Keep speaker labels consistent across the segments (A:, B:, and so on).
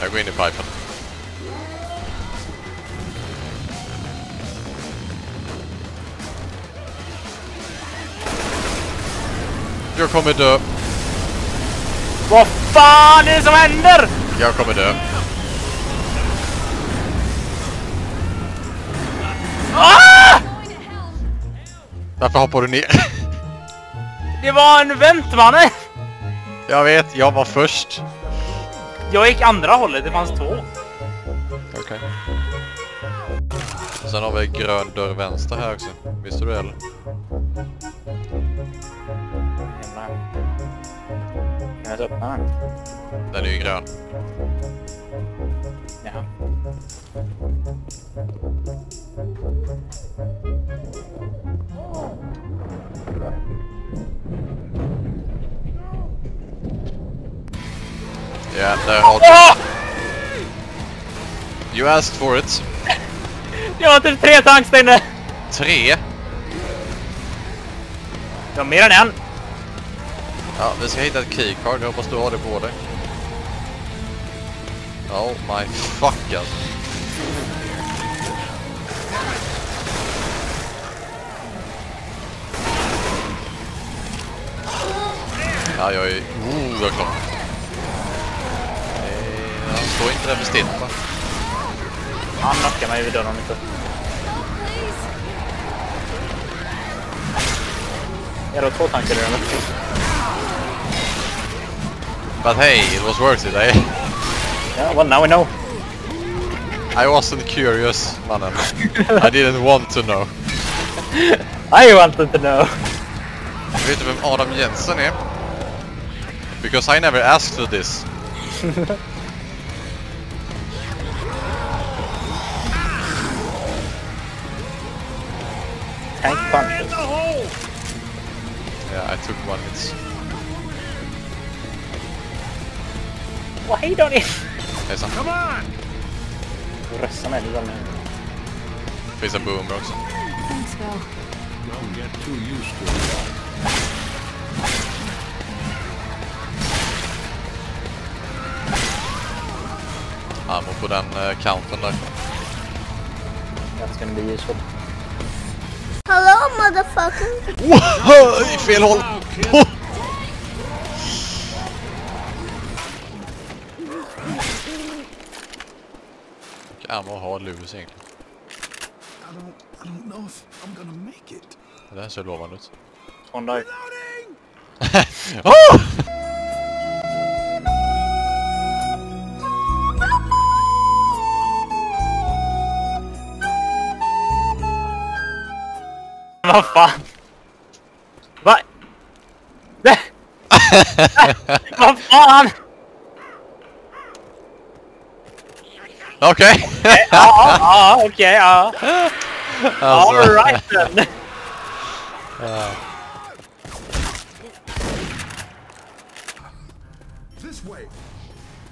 A: Jag går in i pipen. Jag kommer dö.
B: Vad fan är det som händer?
A: Jag kommer dö.
B: Ah!
A: Varför hoppar du ner?
B: Det var en väntmanne!
A: jag vet, jag var först.
B: Jag gick andra hållet, det fanns två.
A: Okej. Sen har vi grön dörr vänster här också. Visste du det eller?
B: Jävlar. Kan jag öppna den?
A: Den är ju grön. Ja, där har du.
B: Åh!
A: You asked for it.
B: Det var typ tre tanks där inne!
A: Tre.
B: Det var mer än en!
A: Ja, vi ska hitta ett keycard. Jag hoppas du har det på dig. Oh my fuck alltså. Ja, jag är... Oh, jag är klar. Står inte där still va?
B: Han knockar mig inte. Är det två tankar redan?
A: But hey, it was worth it. eh?
B: Yeah, well now we know.
A: I wasn't curious, mannen. I didn't want to know.
B: I wanted to know.
A: Vet du vem Adam Jensen är? Because I never asked for this.
B: Tank punches.
A: Yeah, I took one. It's
B: Why don't you...
A: hejsan.
B: Rössa mig lite nu.
A: Finns en boomer också.
C: Thanks, Bill.
D: Don't get too used to it.
A: Ammo på den uh, countern där.
B: That's gonna be useful.
E: Motherfucker.
A: Wow, I fel håll! Vilka ammo har Lewis egentligen?
D: I don't, I don't know if I'm gonna make it.
A: Det här ser lovande ut.
B: Honda.
A: oh!
B: Vad fan? Va? Vad fan?
A: Okej!
B: Ja, ja, ja, okej, ja. Alright then.
D: This way.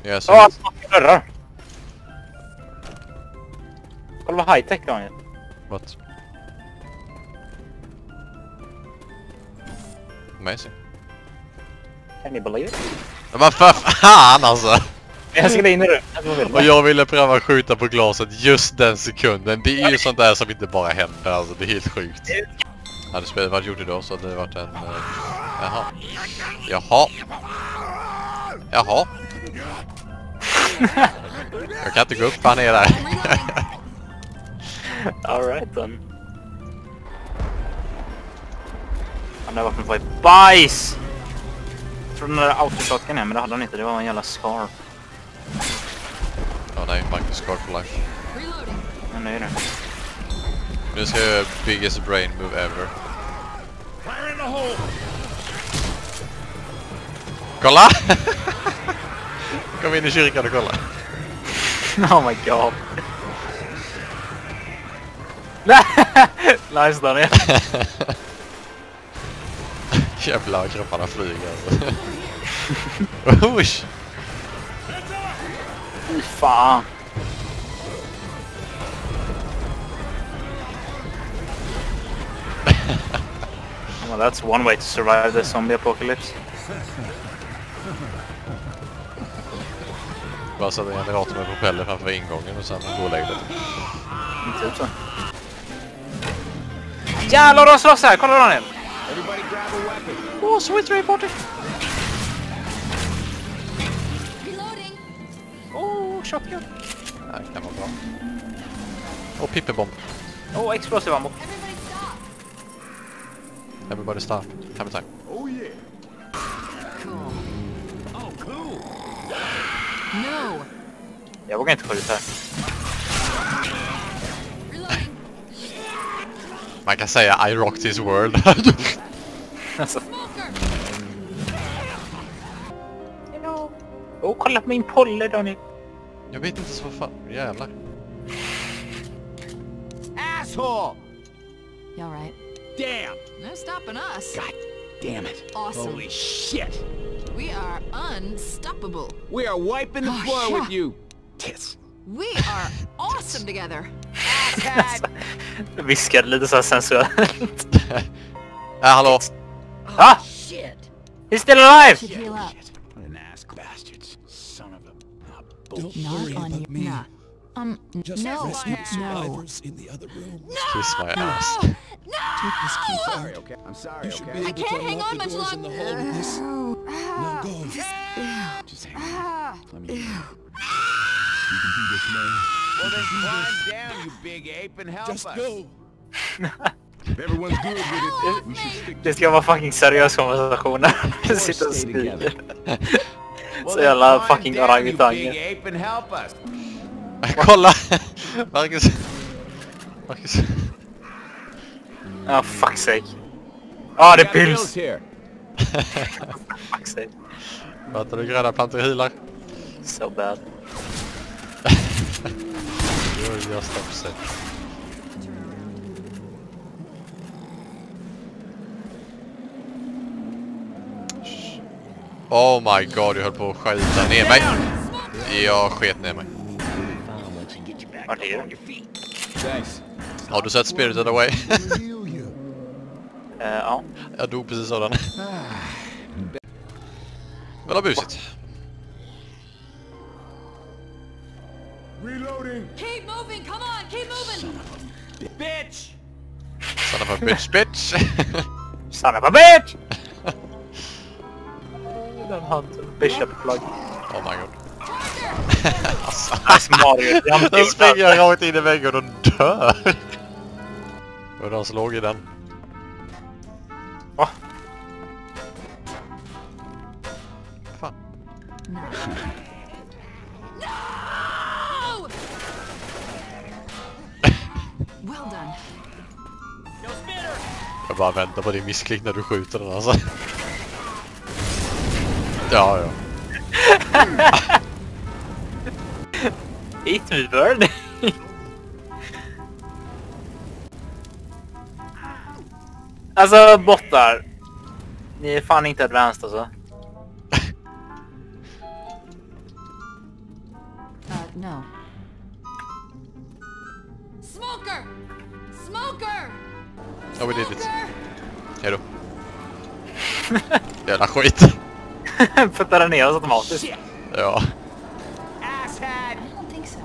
A: yes,
B: Ja, han smakar dörrar. Kolla vad high-tech du har.
A: What? Amazing.
B: Can you believe it?
A: Men för fan alltså!
B: Jag ska in i rummet.
A: Och jag ville pröva skjuta på glaset just den sekunden. Det är ju sånt där som inte bara händer alltså. Det är helt sjukt. Hade spelet varit gjort idag så hade det varit en... Uh, jaha. Jaha. Jaha. Jag kan inte gå upp han är där.
B: Alright then. Han har varit på ett bajs! Jag trodde den där autoshotgun men det hade han inte. Det var en jävla scar.
A: Ja nej, Marcus Card for life.
C: Reloading.
B: Men nu är det.
A: Nu ska jag göra biggest brain move ever.
D: Fire in the hole.
A: Kolla! Kom in i kyrkan och kolla.
B: Oh my god. nice Daniel.
A: Jävlar vad kropparna flyger alltså. Usch!
B: Fy fan. well, that's one way to survive the zombie apocalypse.
A: Bara sätta en generator med propeller framför ingången och sen gå och lägga det.
B: Typ så. Jävlar de slåss här! Kolla Daniel!
A: Åh, oh, sweet ray party!
B: Oh, shotgun!
A: Det här kan vara bra. Och pippebomb.
B: Oh, explosive ammo.
A: Everybody stop. Have a time. Time. Oh yeah. Cool. Oh cool.
C: No.
B: Jag vågar inte skjuta här.
A: Man kan säga I say, I rocked this world.
B: Alltså. Oh, kolla på min polle Daniel!
A: Jag vet inte så vad fan. Jävlar.
F: Asshole!
C: You all right?
F: Damn!
C: No stopping us.
F: God damn it.
C: Awesome.
F: Holy shit!
C: We are unstoppable.
F: We are wiping the
C: Oh,
F: floor
C: yeah.
F: with you. Tits.
C: We are awesome together.
F: Asshat!
B: Viskade lite så sensuellt.
A: Äh, hallå.
B: Ah!
C: Shit.
B: He's still alive!
C: Should heal up.
F: What an ass bastards. Son of a...
D: Don't
F: bullshit.
C: Not
D: worry
C: on
D: about
C: your...
D: me.
C: Nah. Um, n-
D: Just
C: no.
D: rescue the
C: No.
D: survivors in the other room.
A: Kiss my ass.
D: Take this key
C: No!
D: card.
F: Okay, I'm sorry,
D: You should
F: okay?
D: be
C: I
D: able to
C: can't hang
D: unlock
C: on
D: the
C: much
D: doors in the
C: longer.
D: hall with this. Now go.
F: Just hang on.
C: Ah.
F: Let me... You can do this, man. Well, then climb down, you big ape, and help
D: Just
F: us.
D: go.
B: Det ska vara fucking seriös konversation när sitter och skriker. Så jävla fucking orangutanger.
A: Kolla! Marcus. Marcus.
B: Oh, fuck's sake. Ah, det
F: bills
B: pills! Fuck's sake.
A: Fattar du gröna plantor healar?
B: So bad.
A: You're just upset. Oh my god, jag höll på att skita ner mig. Jag sket ner mig. Har du sett Spirited Away?
B: Eh, Ja.
A: jag dog precis av den. Vad busigt.
F: Reloading.
C: Keep moving. Come on. Keep moving.
F: Bitch!
A: Son of a bitch bitch.
B: Son of a bitch! Den hade Bishop plug.
A: oh my god. alltså,
B: Nice Mario. Jag
A: då springer jag rakt in i väggen och dör. Och de slog i den.
B: Va?
A: Fan.
C: No. no! well done.
A: Jag bara väntar på din missklick när du skjuter den alltså. Ja, ja.
B: Eat me bird. alltså bottar. Ni är fan inte advanced alltså.
C: Uh, no. Smoker! Smoker!
A: Ja, we did it. Hejdå. Jävla skit.
B: Puttar den ner oss automatiskt.
A: Ja.
F: Asshat!
C: I don't think so.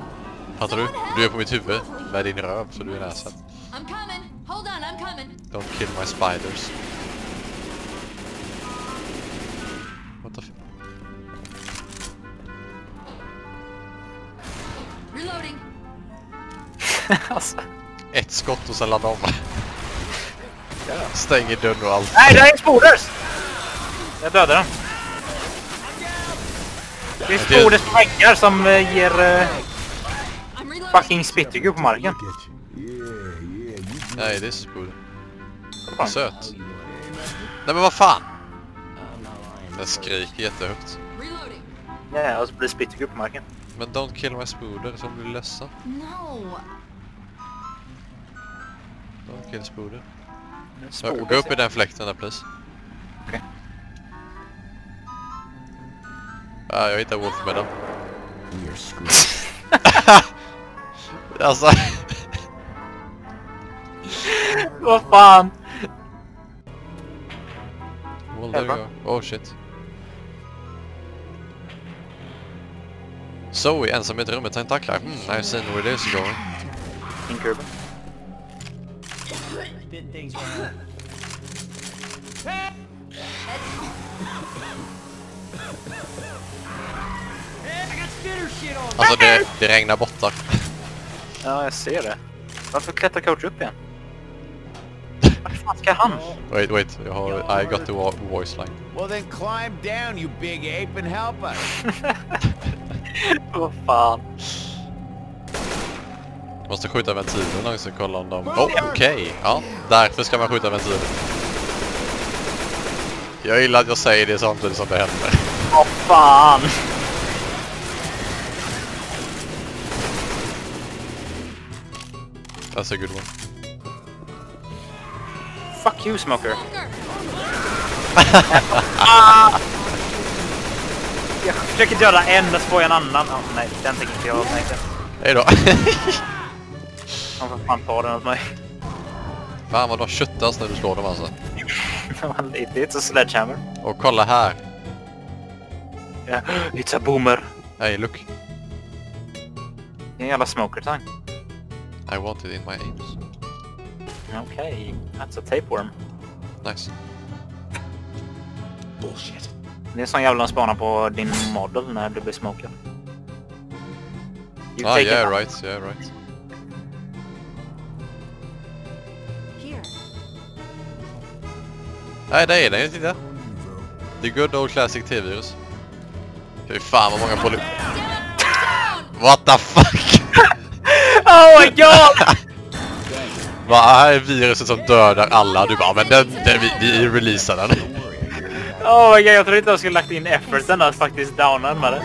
A: Fattar du? Du är på mitt huvud med din röv så du är näsan.
C: I'm coming. Hold on, I'm coming.
A: Don't kill my spiders. What the f...
C: Reloading.
B: alltså.
A: Ett skott och sen ladda om. Stänger dörren och allt.
B: Nej, det är exploders! Jag dödade den. Det är exploders på väggar som ger
C: reloading.
B: fucking spittergub på marken.
A: Nej, det är.
B: Fan.
A: Söt. Nej men vad fan! Den skriker jättehögt.
C: Reloading.
B: Ja, och så blir det spittergub på marken.
A: Men don't kill my spooder som blir ledsen.
C: No.
A: Don't kill spooder. Gå upp i den fläkten där please. Ja, jag hittar Wolf med den.
F: We are screwed.
A: Alltså.
B: Vad fan?
A: well, there you
B: Elva.
A: go. Oh shit. Zoe, ensamhet i rummet, tentaklar. Hmm, I've seen where this is going.
B: Incuben.
A: Alltså det, det regnar bottar.
B: Ja, jag ser det. Varför klättrar coach upp igen? Vart fan ska han?
A: Wait, wait, jag har... I got the vo- voice line.
F: Well, then climb down, you big ape, and help us.
B: Vad fan?
A: Måste skjuta ventilen också och kolla om de... Oh, okej! Ja, därför ska man skjuta ventilen. Jag gillar att jag säger det samtidigt som det händer.
B: Vad fan?
A: That's a good one.
B: Fuck you, Smoker.
C: Smoker!
B: Jag försöker döda en och så får jag en annan. Ja, nej, den tänker inte jag ha tänkt.
A: Hej då!
B: Han får fan ta den åt mig.
A: Fan vad de köttas när du slår dem alltså.
B: It's a sledgehammer.
A: Och kolla här!
B: Yeah. It's a boomer.
A: Hey look!
B: Det är en jävla smoker-tang.
A: I want it in my aims.
B: Okej, that's a tapeworm.
A: Nice.
D: Bullshit.
B: Det är sån jävla spanar på din model när du blir smokad. You
A: Ah yeah
B: it-
A: right, yeah right.
C: Here.
A: Nej det är den ju, titta! The good old classic T-virus. Fy fan vad många poly... What the fuck!
B: Oh my god!
A: Vad är viruset som dödar alla? Du bara, men den, den, vi, vi releasar den.
B: Oh my god, jag trodde inte jag skulle lagt in efforten att faktiskt downa den med det.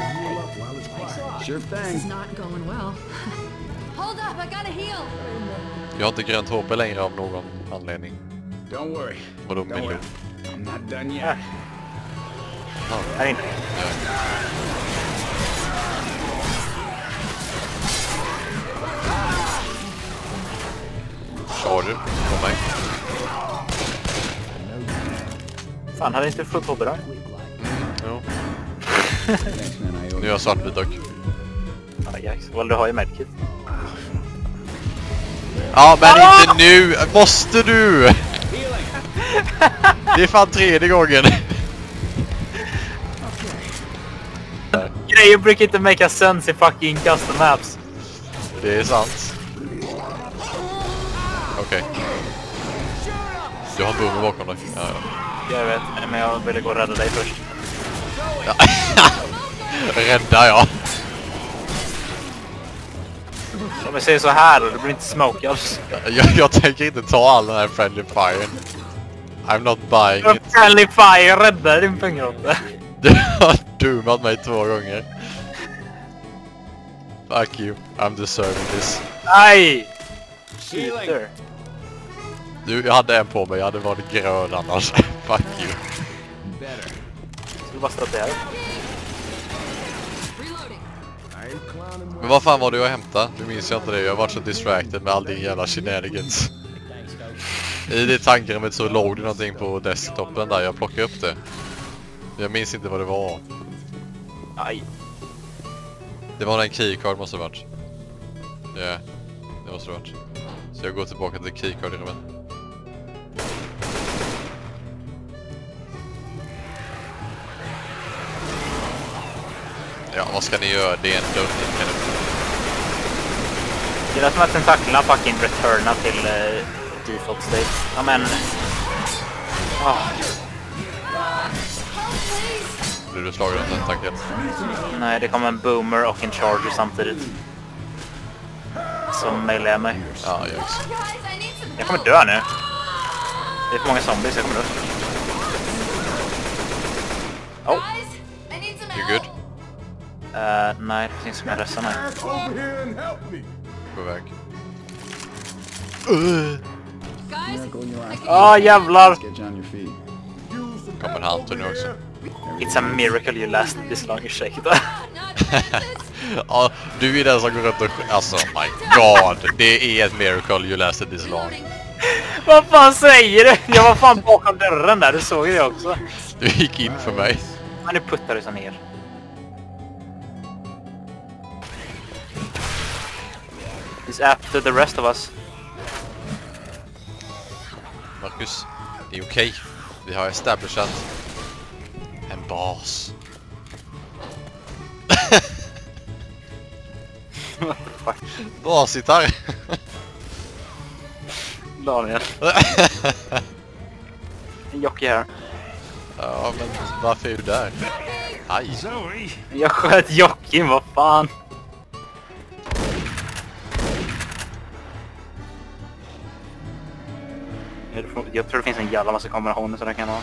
D: Sure thing.
A: Jag har inte grönt HP längre av någon anledning.
F: Don't worry.
A: Vadå
F: worry.
A: miljon?
F: I'm not done yet.
B: Här inne.
A: Charger på mig.
B: Fan, hade inte fullt HP då?
A: Jo. Nu är jag svartvit dock.
B: Ja, yikes. Well, du har ju medkit.
A: Ja men inte nu! Måste du? Det är fan tredje gången.
B: Grejer brukar inte make sense i fucking custom maps.
A: Det är sant. Okej. Du har boomer bakom dig. Ja, ja.
B: Jag vet, men jag ville gå och rädda dig först.
A: Rädda ja.
B: Om jag säger så här då, det blir inte smokad.
A: Jag, jag tänker inte ta all den här friendly fire. I'm not buying it.
B: Friendly fire räddar din pungråtta.
A: Du har doomat mig två gånger. Fuck you. I'm deserving this.
B: Nej! Cheater.
A: Du, jag hade en på mig. Jag hade varit grön annars. Fuck you.
F: better.
B: Skulle bara stått där.
A: Men vad fan var det jag hämtade? Nu minns jag inte det. Jag har varit så distracted med all din jävla shenanigans. I det tankrummet så låg det någonting på desktopen där. Jag plockade upp det. Jag minns inte vad det var.
B: Aj.
A: Det var en keycard måste det varit. Ja, det måste det varit. Så jag går tillbaka till keycard Ja, vad ska ni göra? Det är en dörr ni kan öppna.
B: Det lät som att tentaklerna fucking returnar till uh, default state. Ja men... Ah,
A: Blir du slagen av tentakel?
B: nej, det kom en boomer och en charger samtidigt. Som mejlade mig.
A: Ja,
C: some
B: Jag kommer dö nu. Det är för många zombies, jag kommer dö. Oh.
D: Me.
A: På väg.
C: Guys,
D: Miracle in your
C: I
D: eyes.
C: can
B: Ah jävlar!
A: Kommer Hunter nu också.
B: It's a miracle you last this long, ursäkta.
A: Ja, du är den som går runt och... Alltså, my god. Det är ett miracle you lasted this long.
B: Vad fan säger du? Jag var fan bakom dörren där, du såg det också.
A: Du gick in för mig.
B: Men nu puttar du så ner. He's after the rest of us.
A: Marcus, det er är okej. Vi har establishat en bas.
B: What the fuck?
A: Basgitarr!
B: Daniel. En jockey här.
A: ja, men varför är du där? Aj!
F: Zoe!
B: Jag sköt jockeyn, vad fan? Jag tror- det finns en jävla massa kombinationer så det kan vara.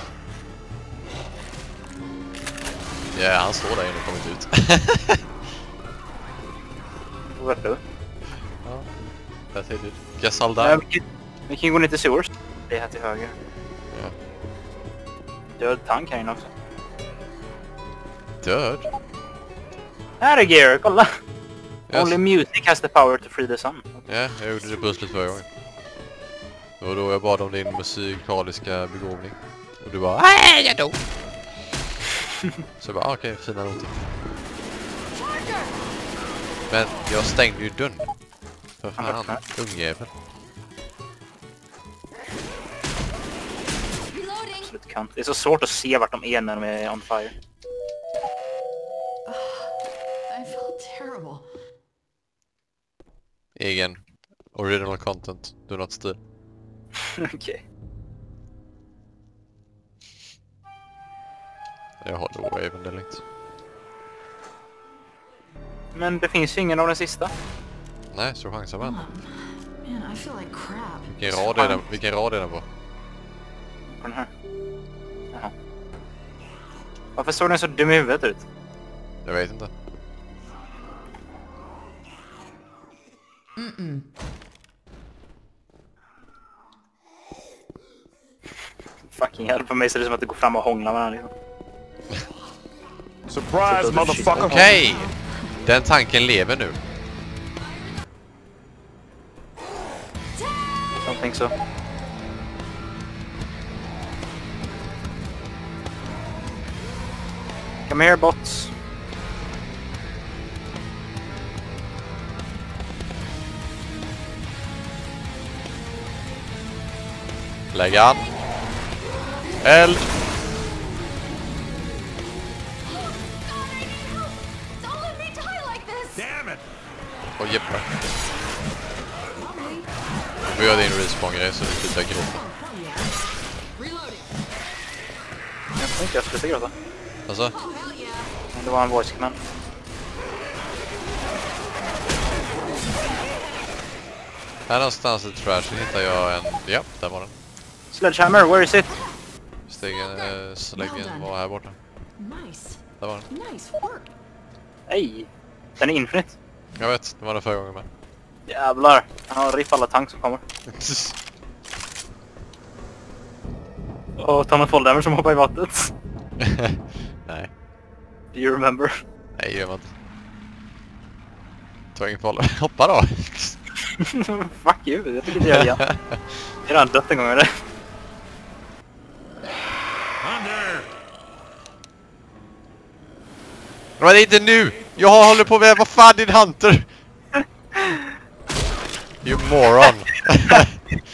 A: Ja, han står där inne och kommer inte ut.
B: Vadå?
A: Där ser du. Guess I'll
B: Ja, vi, kan, vi kan gå ner till sewers. Det är här till höger.
A: Ja.
B: Död tank här inne också.
A: Död?
B: Här är Gear, kolla!
A: Yes.
B: Only music has the power to free the sun.
A: Ja, jag gjorde det pusslet förra gången. Det var då jag bad om din musikaliska begåvning. Och du bara Nej, jag dog! Så jag bara, ah, okej, fina noter. Men jag stängde ju dörren. För fan, ungjävel.
B: Det är så svårt att se vart de är när de är on fire.
C: Terrible.
A: Egen. Original content. Do not steal.
B: Okej.
A: Jag håller waven, det är lugnt.
B: Men det finns ju ingen av den sista.
A: Nej, så chansar man.
C: Man, I feel like crap.
A: Vilken rad är den, vilken rad är den på?
B: På den här. Jaha. Varför såg den så dum i huvudet ut?
A: Jag vet inte.
B: Fucking hell, på mig ser det som att det går fram och hånglar den liksom.
F: Surprise, motherfucker!
A: Okej! Den tanken lever nu.
B: Don't think so. Come here bots.
A: Lägg an.
F: It!
A: Åh jävlar. Du får göra din respawn-grej så du slutar gråta.
C: Oh.
B: Jag tänkte jag skulle se gråta.
A: Alltså?
C: Oh
B: det var en voice command.
A: Här någonstans i trashen hittar jag en... Ja, där var den.
B: Sledgehammer, where is it?
A: Stegen, äh, släggen var här borta.
C: Nice.
A: Där var den.
C: Nice work.
B: Nej! Den är infinite.
A: Jag vet, det var den förra gången med.
B: Jävlar. Han har riff alla tank som kommer. Och Thomas Folldammer som hoppar i vattnet.
A: Nej,
B: Do you remember?
A: nej det gör man inte. Ta ingen fara. Hoppa då!
B: Fuck you, jag tycker inte göra det igen. Jag har redan dött en gång eller?
A: Men det är inte nu! Jag håller på med... Vad fan din hunter? You moron!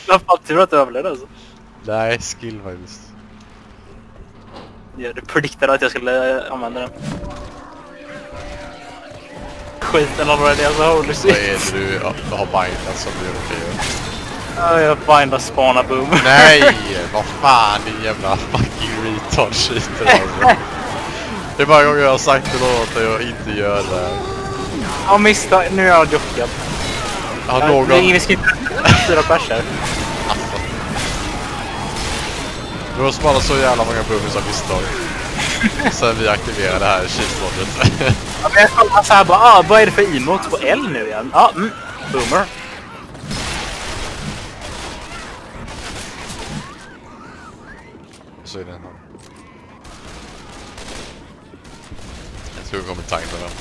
B: Var fan tur att du överlevde alltså.
A: Nej, skill faktiskt.
B: Ja, du prediktade att jag skulle eh, använda den. Skiten det, alltså holy
A: Vad
B: shit.
A: är det du har bindat som du råkar
B: Ja, jag bindar spana boom.
A: Nej! Vad fan din jävla fucking retard cheater alltså. Det är bara gånger jag har sagt till någon att jag inte gör det.
B: Ja, misstag. Nu är jag jockad.
A: Har någon...
B: Det är ingen vi ska fyra pers här.
A: Du har sparat så jävla många boomies av misstag. Sen vi aktiverade det här cheatmodet.
B: Ja, men jag kollar såhär bara, ah, vad är det för emotes på L nu igen? Ja, mm, boomer.
A: så är det en Jag tror det kommer tajma den.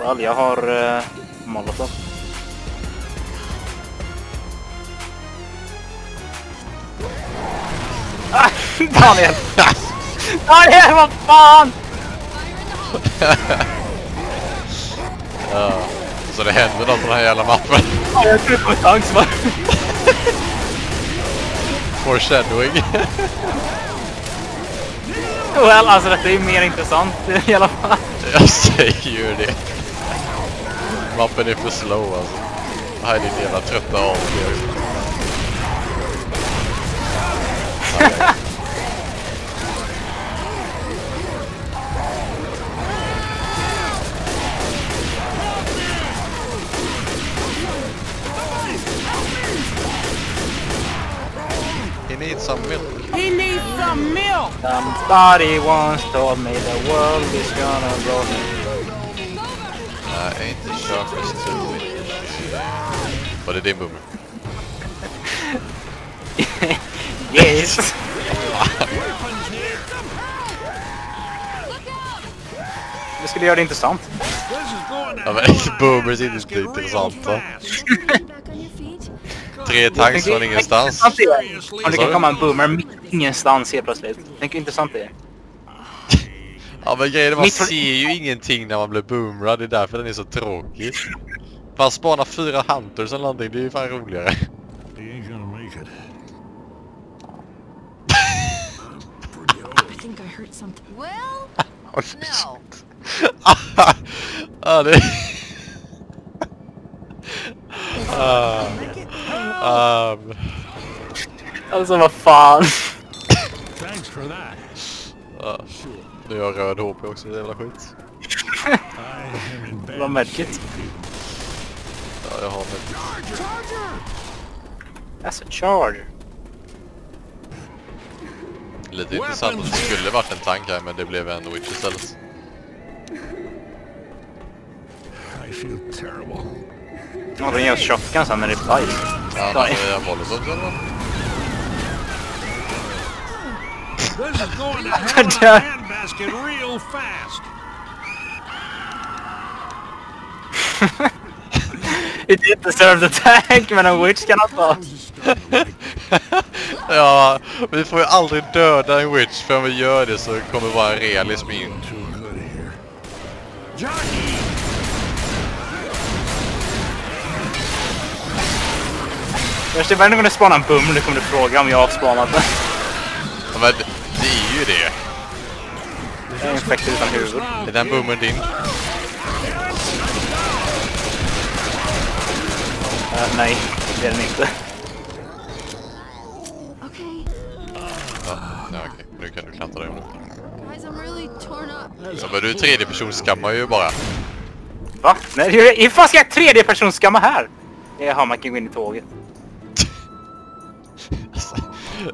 B: Well, jag har uh, molotov. Ah, Daniel! Daniel, vad fan!
A: Ja. Så det händer något på den här jävla mappen.
B: Ja, jag tror det var tanks va?
A: Foreshadowing.
B: Well, alltså detta är ju mer intressant i alla fall.
A: Jag säger ju det. Mappen är för slow alltså. Det här är din jävla trötta avgör. He needs some milk.
F: He needs some milk.
B: Somebody once told me the world is gonna roll me.
A: Uh, ain't the sharpest tool in the shed. Var det din boomer?
B: Yes! Det skulle göra det intressant.
F: Going to
A: Ja, men
F: hell.
A: boomers är
F: Let's
A: inte
F: get real
A: intressanta.
F: fast.
C: Back on your feet.
A: Tre tanks från ingenstans.
B: Intressant det är. Om det kan komma en boomer mitt ingenstans helt plötsligt. Tänk hur intressant det är.
A: Ja men grejen är man
B: Mitt-
A: ser ju ingenting när man blir boomerad, det är därför den är så tråkig. Fan spana fyra hunters eller någonting, det är ju fan roligare.
C: I think I heard something. Well, no.
A: Ja det... Um,
B: Alltså vad fan.
A: Ja. Nu har jag röd HP också, det är jävla skit.
B: Vad medkit.
A: Ja, jag har med.
B: That's a charger.
A: Lite intressant att det skulle varit en tank här men det blev en witch istället.
F: I feel terrible.
B: Ja, den ger oss shotgun sen när det är bajs.
A: Ja,
B: Nej.
A: nu har jag molotovs eller?
F: This is going to hell in a handbasket real fast.
B: It didn't deserve the tank, men en witch kan han ta.
A: Ja, vi får ju aldrig döda en witch för om vi gör det så kommer vara realism in.
B: Först i världen kommer det spana en boomer, nu kommer du fråga om jag har avspanat den.
A: Ja, men det är ju det.
B: Jag är infekter utan huvud.
A: Är den boomern din?
B: Uh, nej, det är den inte.
C: Okay,
A: Ja, ja okej. Nu kan du klanta dig om
C: guys, I'm really torn up.
A: Så men du är tredje person skammar ju bara.
B: Va? Nej, hur fan ska jag tredje person skamma här? Jaha, man kan gå in i tåget.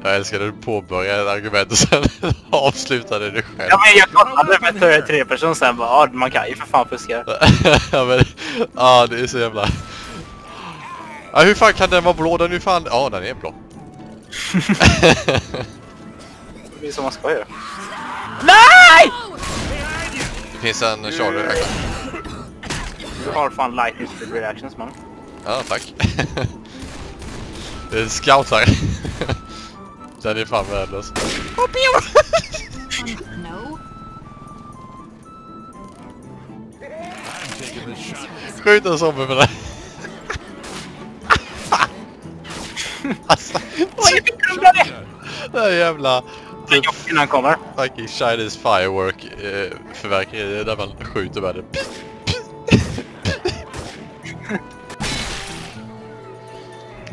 A: Jag älskar när du påbörjar ett argument och sen avslutar det du själv.
B: Ja, men jag kollade med tre- tredje person sen bara, ja, man kan ju för fan fuska.
A: ja men, ja det är så jävla... Ja, hur fan kan den vara blå? Den är ju fan... Ja, den är blå.
B: Det är så man ska göra. Nej!
A: Det finns en charger här.
B: Du har fan lightning speed reactions man.
A: Ja, tack. Det är en scout här. Den är fan värdelös.
C: No.
A: Skjut en zombie med den. alltså, det här jävla... Typ
B: Innan han kommer.
A: fucking Chinese firework eh, förverkerier där man skjuter med det.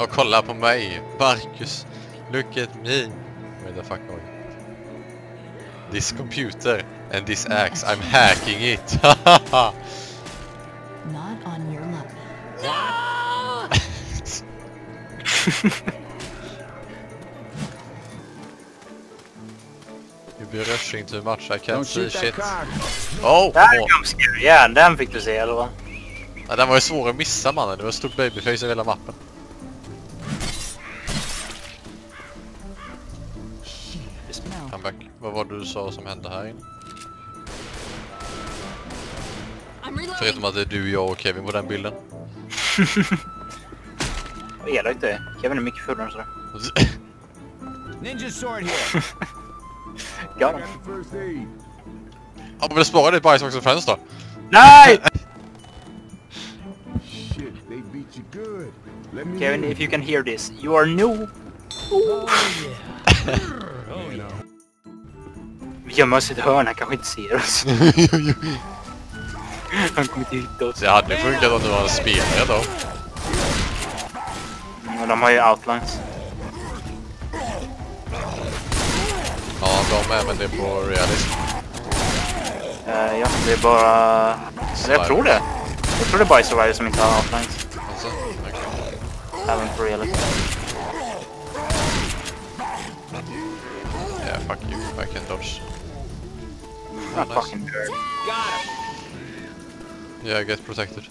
A: Och kolla på mig, Marcus. Look at me. Where the fuck are you? This computer and this axe, I'm hacking it.
C: Not on your level. No!
A: You'll be rushing too much, I can't see shit. Oh!
B: Där
A: oh.
B: kom. Ja, den fick du se eller vad?
A: Ja, den var ju svår att missa mannen, det var ett stort babyface över hela mappen. Vad det sa som hände här inne? Förutom att det är du, jag och Kevin på den bilden.
B: Vad elakt det är. Kevin är mycket fullare än sådär.
F: Ninja sword here.
B: Got him.
A: Ja men spara ditt bajs också främst då.
B: Nej!
F: you good. Let me
B: Kevin,
F: in.
B: if you can hear this, you are new. Vi gömmer oss i ett hörn, han kanske inte ser oss. Han kommer inte hitta oss.
A: Det hade funkat om det var en spelare då.
B: Men de har ju outlines.
A: Ja, de är men det är på realism.
B: Eh, ja, det är bara... Eller jag tror det. Jag tror det är bara i Survivor som inte har outlines.
A: Alltså, okej.
B: Även på realism.
A: Yeah, fuck you. I can dodge.
B: Ah,
A: nice.
B: fucking nerd.
A: Yeah, I get protected.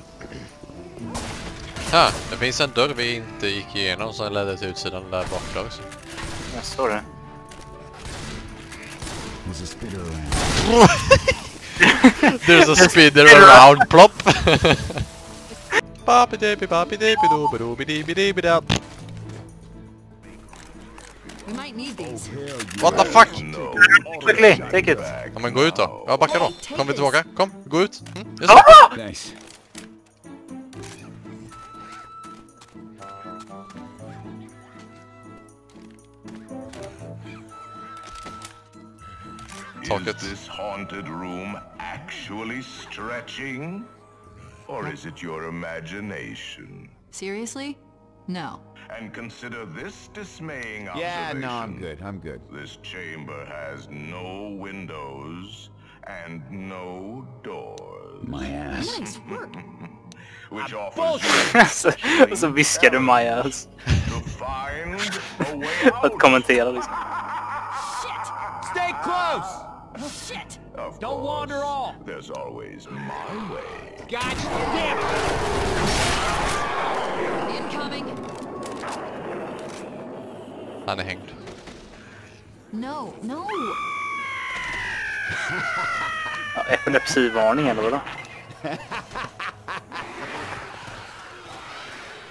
A: Ah, det finns en dörr vi inte gick igenom som ledde till utsidan där bak där också.
B: Jag såg det.
F: There's a spitter around.
A: There's a spinner around plop! Babi dibi babi
C: We might need these.
A: What the fuck?
B: Quickly, take it.
A: Ja men gå ut då. Ja backa då. Kom vi tillbaka. Kom, gå ut. Mm, just det.
B: Ah!
F: Thanks.
A: Taket.
G: Is this haunted room actually stretching? Or is it your imagination?
C: Seriously? No.
G: And consider this dismaying
F: Yeah,
G: observation.
F: no, I'm good. I'm good.
G: This chamber has no windows and no doors.
F: My ass.
C: Nice work.
G: Which offers you
B: så, och så viskar du Majas
G: to find a way
B: att
G: out.
B: kommentera liksom.
F: Stay close!
C: Shit!
G: Of
F: Don't wander off.
G: There's always my way.
F: Gotcha! Damn it!
C: Incoming!
A: Han är hängd.
C: No, no!
B: Ja, Epilepsivarning eller vadå?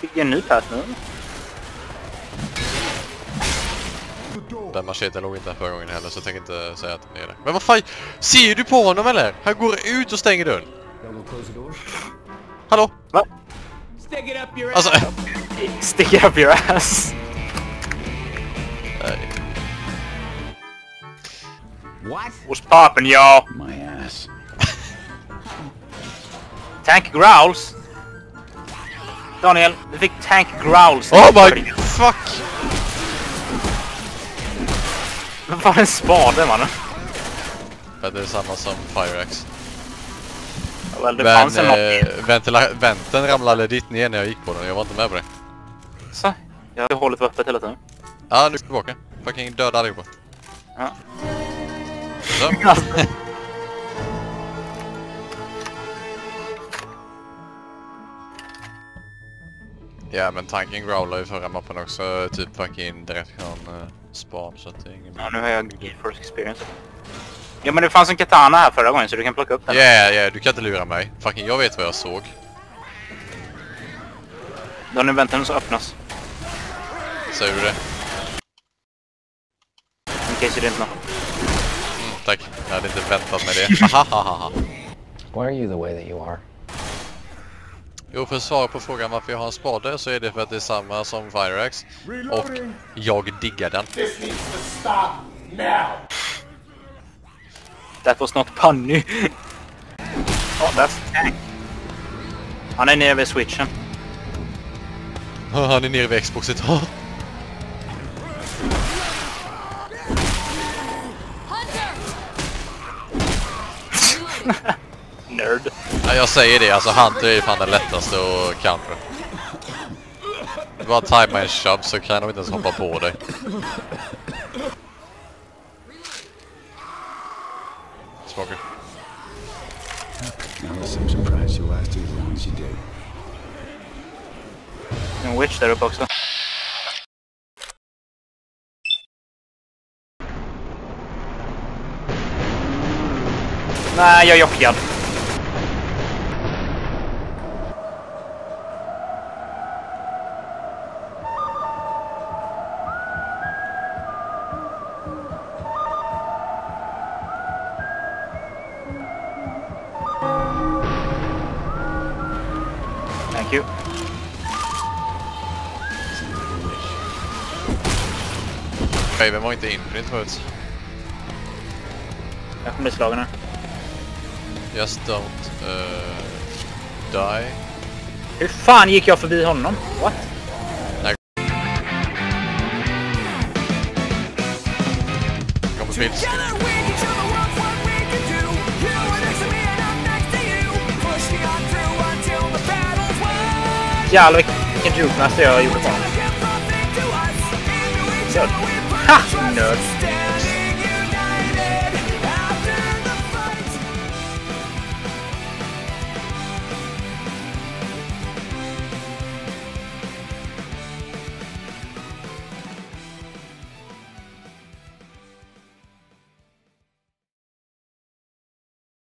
B: Fick jag en ny pass nu?
A: Den macheten låg inte där förra gången heller så jag tänker inte säga att den är det. Men vad fan, ser du på honom eller? Han går ut och stänger dörren. Hallå?
B: Va?
F: Stick it up your
A: Alltså,
F: ass!
B: Stick it up your ass!
F: What?
B: What's poppin' y'all?
F: My ass.
B: Tank growls! Daniel, du fick tank growls.
A: Oh my fuck!
B: Vad var en spade mannen?
A: För det är samma som Fire Axe.
B: Väl, det
A: Men
B: fanns en
A: eh, ventila- venten ramlade dit ner när jag gick på den jag var inte med på det.
B: Så, jag hade hållit öppet hela tiden.
A: Ja, nu är tillbaka. Fucking döda allihopa.
B: Ja.
A: Så. Ja men tanken growlar ju förra mappen också, typ fucking direkt från uh, spawn så att det är ingen...
B: Ja, nu har jag first experience. Ja men det fanns en katana här förra gången så du kan plocka upp den.
A: Ja, yeah, yeah, du kan inte lura mig. Fucking jag vet vad jag såg.
B: Då har ni väntan så öppnas.
A: Säger du det?
B: In case you didn't know.
A: Tack. Jag hade inte väntat mig det.
H: Why are you the way that you are?
A: Jo, för att svara på frågan varför jag har en spade så är det för att det är samma som Fire Axe. Och jag diggar den.
B: That was not punny. oh, that's tank. Han är nere vid switchen.
A: Han är nere vid Xboxet.
B: Nerd.
A: Ja, jag säger det, alltså Hunter är fan den lättaste att. Det är bara tajma en shove så kan de inte ens hoppa på dig. Smoker.
F: Alice, I'm surprised you lasted as long as you did.
B: En witch där uppe också. Na, ja, jochian. Thank you.
A: Oké, okay, we moeten in
B: print mode. Echt mislogen, hè?
A: Just don't uh, die.
B: Hur fan gick jag förbi honom? What?
A: Kommer.
B: Jävlar vilken jukemaster jag gjorde på honom. Ha! Nörd.